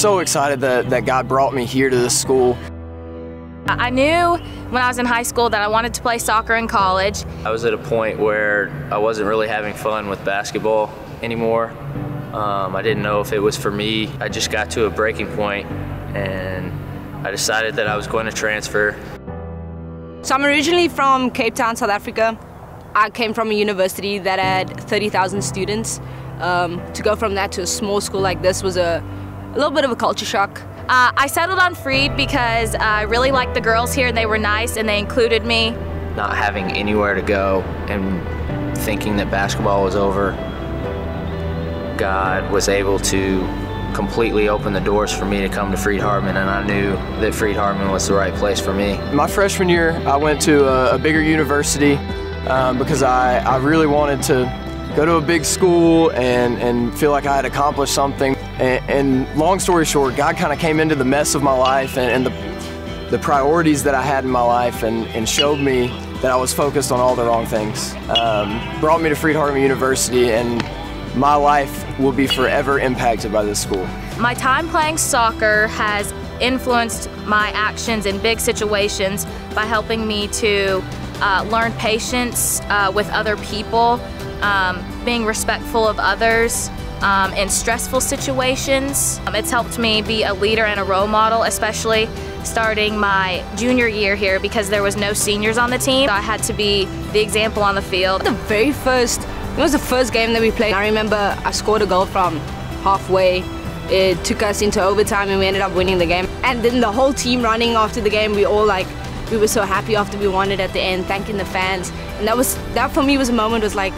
just so excited that, that God brought me here to this school. I knew when I was in high school that I wanted to play soccer in college. I was at a point where I wasn't really having fun with basketball anymore. Um, I didn't know if it was for me. I just got to a breaking point and I decided that I was going to transfer. So I'm originally from Cape Town, South Africa. I came from a university that had 30,000 students. Um, to go from that to a small school like this was a, a little bit of a culture shock. Uh, I settled on Freed because I really liked the girls here and they were nice and they included me. Not having anywhere to go and thinking that basketball was over, God was able to completely open the doors for me to come to Freed Hardeman, and I knew that Freed Hardeman was the right place for me. My freshman year, I went to a, a bigger university um, because I, I really wanted to go to a big school and, and feel like I had accomplished something. And, and long story short, God kind of came into the mess of my life and, and the, the priorities that I had in my life and, and showed me that I was focused on all the wrong things. Um, brought me to Freed Hardeman University and my life will be forever impacted by this school. My time playing soccer has influenced my actions in big situations by helping me to uh, learn patience uh, with other people, um, being respectful of others, um, in stressful situations. Um, it's helped me be a leader and a role model, especially starting my junior year here because there was no seniors on the team. So I had to be the example on the field. The very first it was the first game that we played. I remember I scored a goal from halfway. It took us into overtime and we ended up winning the game. And then the whole team running after the game, we all like, we were so happy after we won it at the end, thanking the fans. And that was, that for me was a moment was like,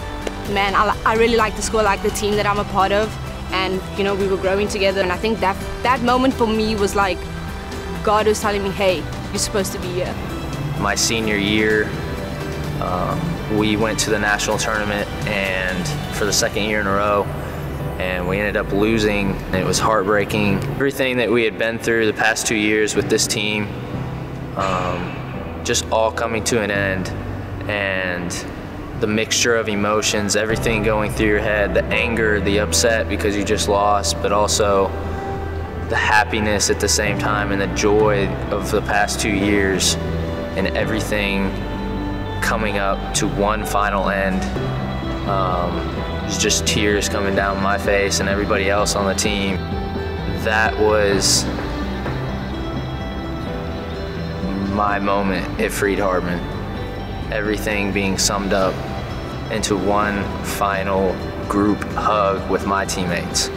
man, I, I really like the school, I like the team that I'm a part of. And, you know, we were growing together. And I think that, that moment for me was like, God was telling me, hey, you're supposed to be here. My senior year, um, we went to the national tournament and for the second year in a row and we ended up losing. It was heartbreaking. Everything that we had been through the past two years with this team, um, just all coming to an end and the mixture of emotions, everything going through your head, the anger, the upset because you just lost, but also the happiness at the same time and the joy of the past two years and everything coming up to one final end. Um, there's just tears coming down my face and everybody else on the team. That was my moment at Freed Hardeman. Everything being summed up into one final group hug with my teammates.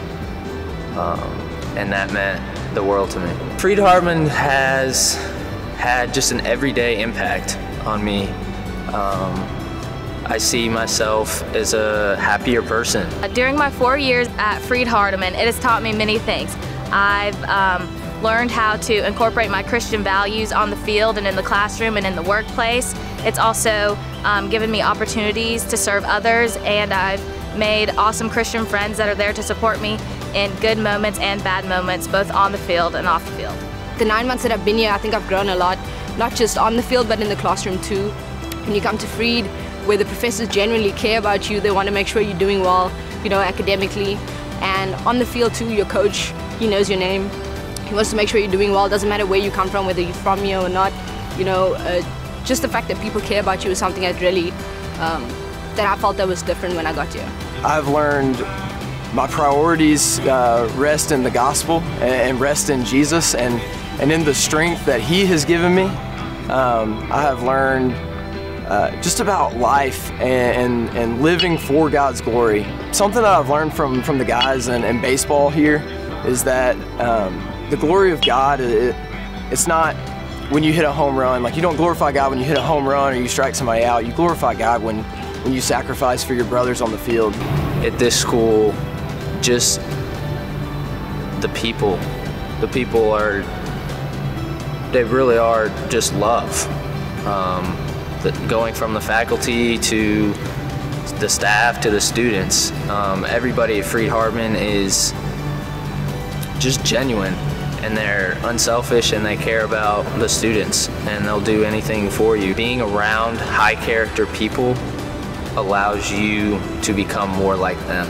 Um, and that meant the world to me. Freed Hardeman has had just an everyday impact on me um, I see myself as a happier person. During my four years at Freed Hardeman, it has taught me many things. I've um, learned how to incorporate my Christian values on the field and in the classroom and in the workplace. It's also um, given me opportunities to serve others and I've made awesome Christian friends that are there to support me in good moments and bad moments, both on the field and off the field. The nine months that I've been here, I think I've grown a lot, not just on the field, but in the classroom too. When you come to Freed, where the professors genuinely care about you, they want to make sure you're doing well, you know, academically. And on the field too, your coach, he knows your name. He wants to make sure you're doing well. Doesn't matter where you come from, whether you're from here or not. You know, uh, just the fact that people care about you is something that really, um, that I felt that was different when I got here. I've learned my priorities uh, rest in the gospel and rest in Jesus and, and in the strength that He has given me. Um, I have learned uh, just about life and, and, and, living for God's glory. Something that I've learned from, from the guys in, in baseball here is that um, the glory of God, it, it's not when you hit a home run. Like you don't glorify God when you hit a home run or you strike somebody out. You glorify God when, when you sacrifice for your brothers on the field. At this school, just the people, the people are, they really are just love. Um, going from the faculty to the staff to the students. Um, everybody at Freed Hardeman is just genuine and they're unselfish and they care about the students and they'll do anything for you. Being around high character people allows you to become more like them.